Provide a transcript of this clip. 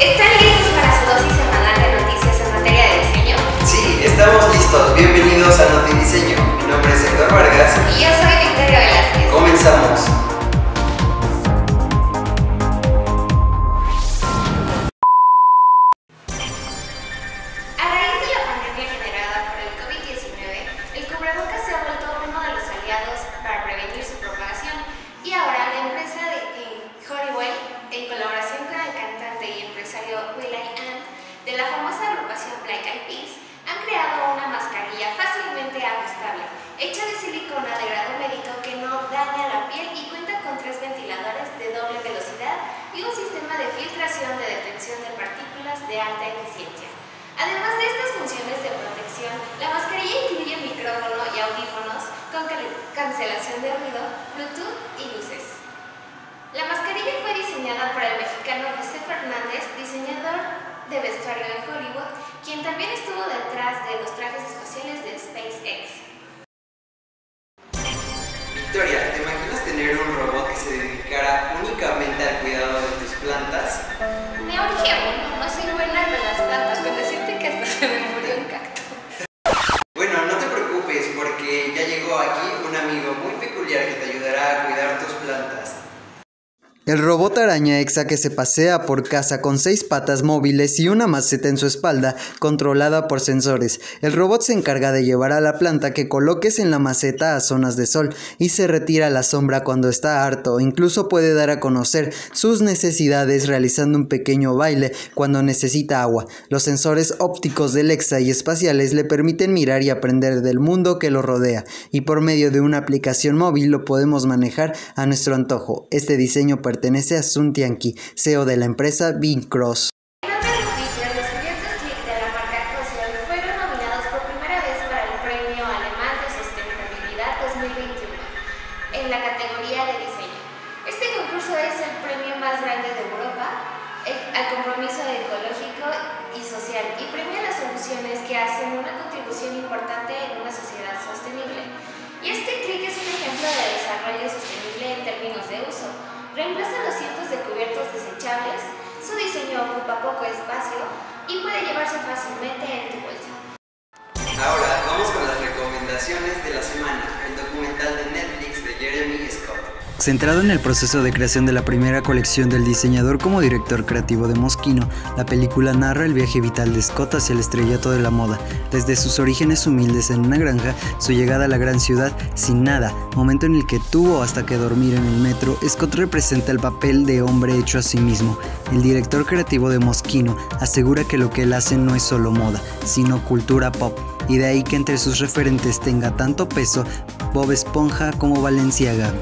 ¿Están con cancelación de ruido, Bluetooth y luces. La mascarilla fue diseñada por el mexicano José Fernández, diseñador de vestuario en Hollywood, quien también estuvo detrás de los trajes espaciales de SpaceX. Victoria, ¿te imaginas tener un robot que se dedicara únicamente al cuidado de tus plantas? Me urge uno, porque ya llegó aquí un amigo muy peculiar que te ayudará a cuidar tus plantas. El robot araña Exa que se pasea por casa con seis patas móviles y una maceta en su espalda controlada por sensores. El robot se encarga de llevar a la planta que coloques en la maceta a zonas de sol y se retira a la sombra cuando está harto. Incluso puede dar a conocer sus necesidades realizando un pequeño baile cuando necesita agua. Los sensores ópticos del Exa y espaciales le permiten mirar y aprender del mundo que lo rodea y por medio de una aplicación móvil lo podemos manejar a nuestro antojo. Este diseño pertenece a Sun Tianqi, CEO de la empresa Bing Cross. En otras noticias, los clientes Click de la marca Cosiol fueron nominados por primera vez para el Premio Alemán de Sustentabilidad 2021 en la categoría de diseño. Este concurso es el premio más grande de Los cientos de cubiertos desechables, su diseño ocupa poco espacio y puede llevarse fácilmente en tu bolsa. Ahora vamos con las recomendaciones de la semana, el documental de Netflix de Jeremy Scott. Centrado en el proceso de creación de la primera colección del diseñador como director creativo de Moschino, la película narra el viaje vital de Scott hacia el estrellato de la moda, desde sus orígenes humildes en una granja, su llegada a la gran ciudad sin nada, momento en el que tuvo hasta que dormir en el metro, Scott representa el papel de hombre hecho a sí mismo. El director creativo de Moschino asegura que lo que él hace no es solo moda, sino cultura pop, y de ahí que entre sus referentes tenga tanto peso Bob Esponja como Valenciaga.